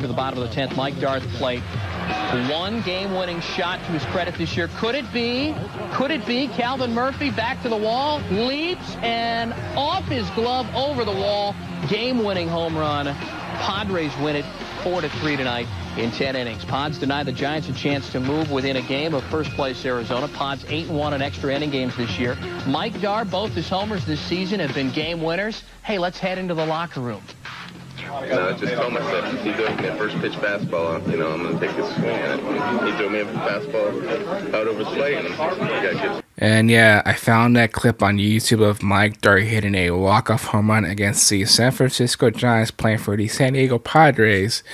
to the bottom of the 10th, Mike Darth plate. One game-winning shot to his credit this year. Could it be? Could it be Calvin Murray back to the wall, leaps, and off his glove over the wall. Game-winning home run. Padres win it 4 to 3 tonight in 10 innings. Pods deny the Giants a chance to move within a game of first place Arizona. Pods 8-1 in extra inning games this year. Mike Darr, both his homers this season have been game winners. Hey, let's head into the locker room. No, I just told myself he throws me a first pitch fastball, you know, I'm going to take a swing at. He threw me a fastball out over the plate, and I got good. And yeah, I found that clip on YouTube of Mike Darr hitting a walk-off home run against the San Francisco Giants playing for the San Diego Padres.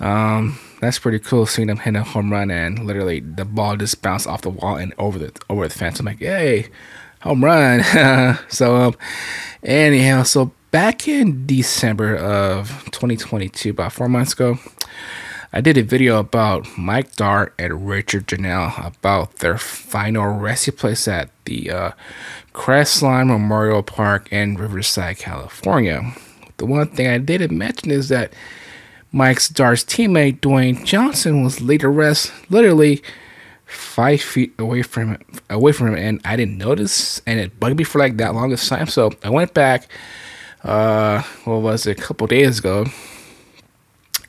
Um, that's pretty cool seeing him hit a home run and literally the ball just bounced off the wall and over the over the fence. I'm like, hey, home run. so um, anyhow, so back in December of 2022, about four months ago, I did a video about Mike Darr and Richard Janelle about their final resting place at the uh, Crestlawn Memorial Park in Riverside, California. The one thing I didn't mention is that Mike Darr's teammate Duane Johnson was laid to rest literally five feet away from him, away from him, and I didn't notice, and it bugged me for like that longest time. So I went back uh, what was it, a couple days ago,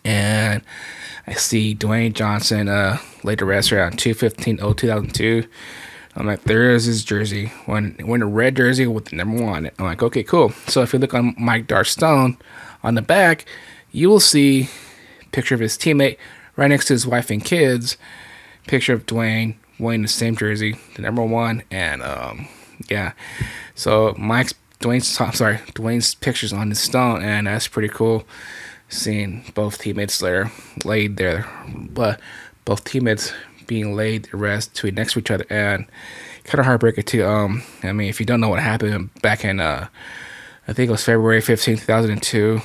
and I see Duane Johnson uh, laid to rest around 215 2002. I'm like, there is his jersey. When when a red jersey with the number one. I'm like, okay, cool. So if you look on Mike Darstone on the back, you will see picture of his teammate right next to his wife and kids. Picture of Duane wearing the same jersey, the number one, and um, yeah. So Mike's Duane's I'm sorry, Duane's pictures on the stone, and that's pretty cool. Seeing both teammates there laid there, but both teammates being laid to rest to next to each other, and kind of heartbreaking too. Um, I mean, if you don't know what happened back in, uh, I think it was February 15, 2002.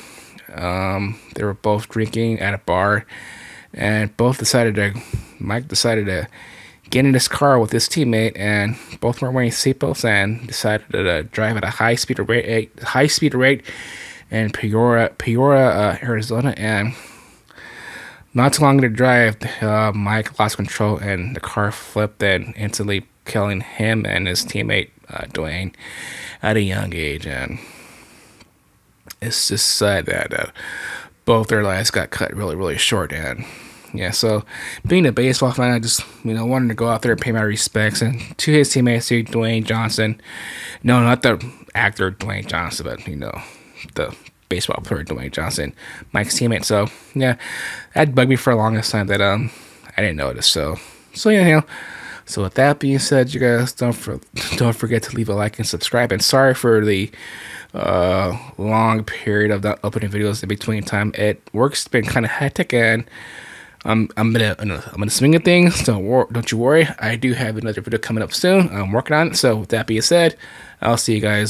Um, they were both drinking at a bar, and both decided to. Mike decided to get in his car with his teammate, and both were wearing seatbelts and decided to drive at a high speed rate, high speed rate in Peoria, Peoria, uh, Arizona, and not too long to drive, uh, Mike lost control and the car flipped and instantly killing him and his teammate uh, Duane at a young age, and it's just sad that uh, both their lives got cut really, really short, and yeah, so being a baseball fan, I just you know wanted to go out there and pay my respects and to his teammates, to Duane Johnson. No, not the actor Dwayne Johnson, but you know the baseball player Duane Johnson, Mike's teammate. So yeah, that bugged me for the longest time that um I didn't notice. So so yeah, you know. So with that being said, you guys don't for, don't forget to leave a like and subscribe. And sorry for the uh, long period of not uploading videos in between time. It work's been kind of hectic and I'm I'm gonna I'm gonna swing at things. Don't don't you worry. I do have another video coming up soon. I'm working on it. So with that being said, I'll see you guys